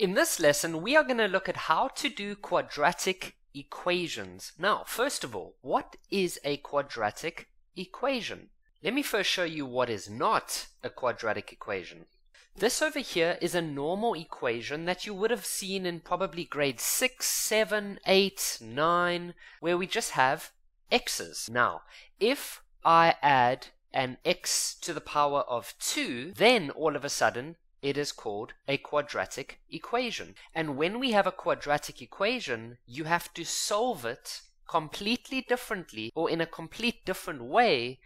In this lesson, we are going to look at how to do quadratic equations. Now, first of all, what is a quadratic equation? Let me first show you what is not a quadratic equation. This over here is a normal equation that you would have seen in probably grade 6, 7, 8, 9, where we just have x's. Now, if I add an x to the power of 2, then all of a sudden it is called a quadratic equation. And when we have a quadratic equation, you have to solve it completely differently or in a complete different way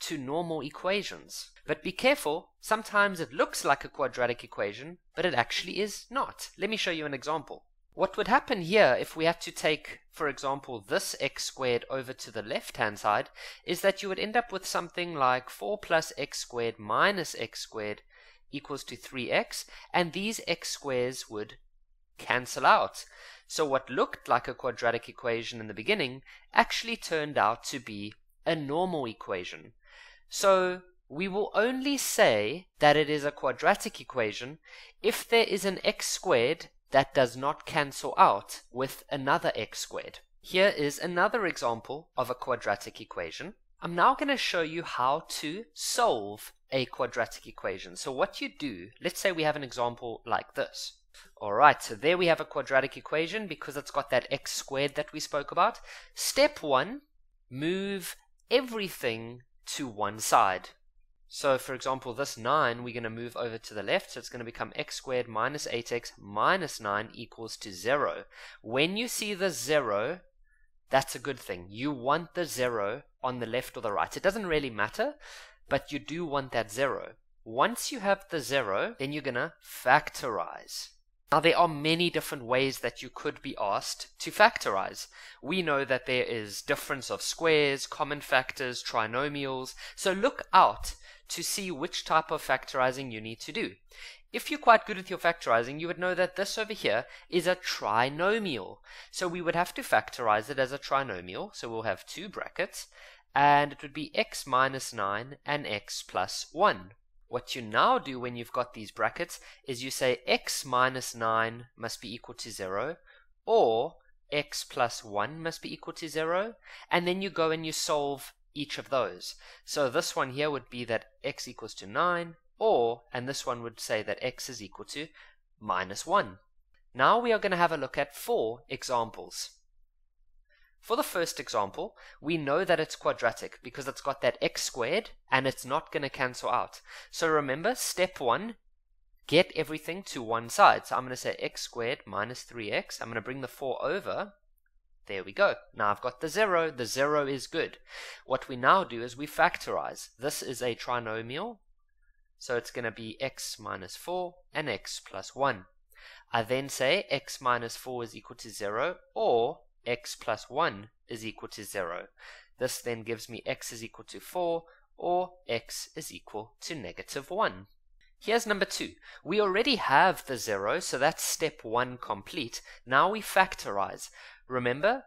to normal equations. But be careful, sometimes it looks like a quadratic equation, but it actually is not. Let me show you an example. What would happen here if we had to take, for example, this x squared over to the left-hand side, is that you would end up with something like 4 plus x squared minus x squared equals to 3x, and these x squares would cancel out. So what looked like a quadratic equation in the beginning actually turned out to be a normal equation. So we will only say that it is a quadratic equation if there is an x squared that does not cancel out with another x squared. Here is another example of a quadratic equation. I'm now going to show you how to solve a quadratic equation. So what you do, let's say we have an example like this. Alright, so there we have a quadratic equation because it's got that x squared that we spoke about. Step one, move everything to one side. So for example, this 9, we're going to move over to the left, so it's going to become x squared minus 8x minus 9 equals to 0. When you see the 0, that's a good thing. You want the 0 on the left or the right. It doesn't really matter, but you do want that 0. Once you have the 0, then you're going to factorize. Now, there are many different ways that you could be asked to factorize. We know that there is difference of squares, common factors, trinomials, so look out to see which type of factorizing you need to do. If you're quite good with your factorizing, you would know that this over here is a trinomial. So we would have to factorize it as a trinomial. So we'll have two brackets, and it would be x minus 9 and x plus 1. What you now do when you've got these brackets is you say x minus 9 must be equal to 0, or x plus 1 must be equal to 0, and then you go and you solve each of those. So this one here would be that x equals to 9, or, and this one would say that x is equal to minus 1. Now we are going to have a look at four examples. For the first example, we know that it's quadratic because it's got that x squared and it's not going to cancel out. So remember, step one, get everything to one side. So I'm going to say x squared minus 3x. I'm going to bring the 4 over. There we go. Now I've got the 0. The 0 is good. What we now do is we factorize. This is a trinomial. So it's going to be x minus 4 and x plus 1. I then say x minus 4 is equal to 0 or x plus 1 is equal to 0. This then gives me x is equal to 4 or x is equal to negative 1. Here's number 2. We already have the 0, so that's step 1 complete. Now we factorize. Remember,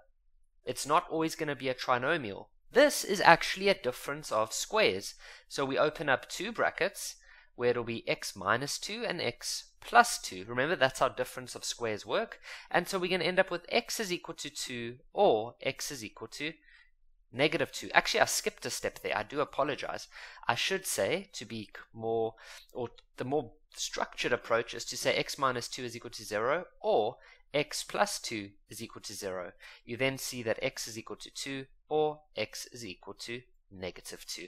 it's not always going to be a trinomial. This is actually a difference of squares. So we open up two brackets where it'll be x minus 2 and x plus 2. Remember, that's how difference of squares work. And so we're going to end up with x is equal to 2 or x is equal to negative 2. Actually, I skipped a step there. I do apologize. I should say, to be more, or the more structured approach is to say x minus 2 is equal to 0 or x plus 2 is equal to 0. You then see that x is equal to 2 or x is equal to negative 2.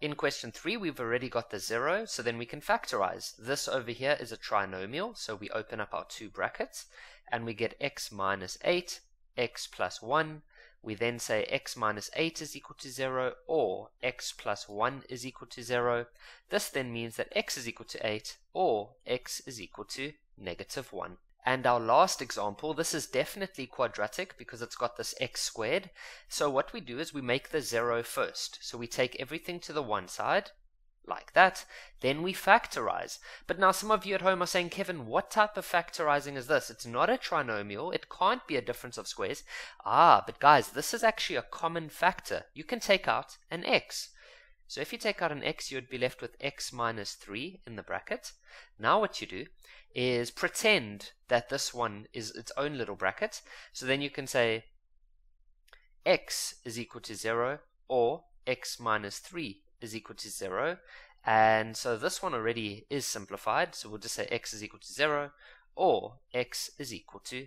In question 3, we've already got the 0, so then we can factorize. This over here is a trinomial, so we open up our two brackets, and we get x minus 8, x plus 1. We then say x minus 8 is equal to 0, or x plus 1 is equal to 0. This then means that x is equal to 8, or x is equal to negative 1. And our last example, this is definitely quadratic because it's got this x squared. So what we do is we make the 0 first. So we take everything to the one side, like that. Then we factorize. But now some of you at home are saying, Kevin, what type of factorizing is this? It's not a trinomial. It can't be a difference of squares. Ah, but guys, this is actually a common factor. You can take out an x. So if you take out an x, you would be left with x minus 3 in the bracket. Now what you do is pretend that this one is its own little bracket. So then you can say x is equal to 0 or x minus 3 is equal to 0. And so this one already is simplified. So we'll just say x is equal to 0 or x is equal to